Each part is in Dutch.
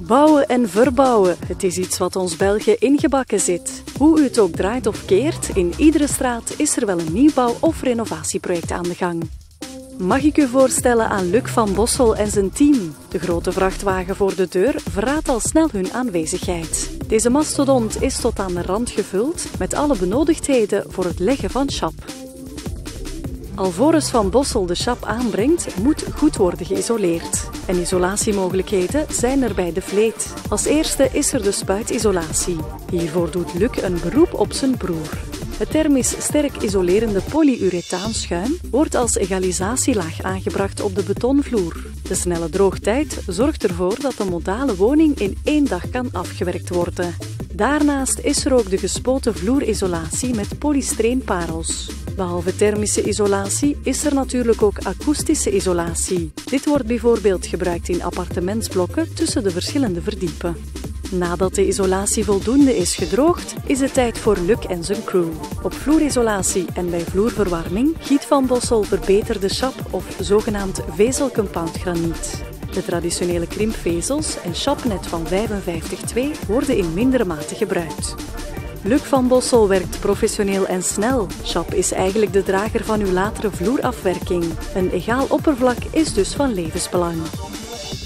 Bouwen en verbouwen, het is iets wat ons België ingebakken zit. Hoe u het ook draait of keert, in iedere straat is er wel een nieuwbouw- of renovatieproject aan de gang. Mag ik u voorstellen aan Luc van Bossel en zijn team? De grote vrachtwagen voor de deur verraadt al snel hun aanwezigheid. Deze mastodont is tot aan de rand gevuld met alle benodigdheden voor het leggen van chap. Alvorens Van Bossel de chap aanbrengt, moet goed worden geïsoleerd. En isolatiemogelijkheden zijn er bij de vleet. Als eerste is er de spuitisolatie. Hiervoor doet Luc een beroep op zijn broer. Het thermisch sterk isolerende polyurethaanschuim wordt als egalisatielaag aangebracht op de betonvloer. De snelle droogtijd zorgt ervoor dat de modale woning in één dag kan afgewerkt worden. Daarnaast is er ook de gespoten vloerisolatie met polystyreenparels. Behalve thermische isolatie is er natuurlijk ook akoestische isolatie. Dit wordt bijvoorbeeld gebruikt in appartementsblokken tussen de verschillende verdiepen. Nadat de isolatie voldoende is gedroogd, is het tijd voor Luc en zijn crew. Op vloerisolatie en bij vloerverwarming giet Van Bossel verbeterde chap of zogenaamd vezelcompound graniet. De traditionele krimpvezels en chapnet van 55-2 worden in mindere mate gebruikt. Luc van Bossel werkt professioneel en snel. Chap is eigenlijk de drager van uw latere vloerafwerking. Een egaal oppervlak is dus van levensbelang.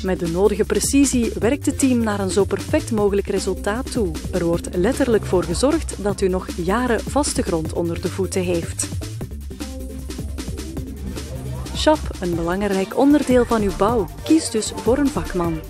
Met de nodige precisie werkt het team naar een zo perfect mogelijk resultaat toe. Er wordt letterlijk voor gezorgd dat u nog jaren vaste grond onder de voeten heeft. Shop, een belangrijk onderdeel van uw bouw. Kies dus voor een vakman.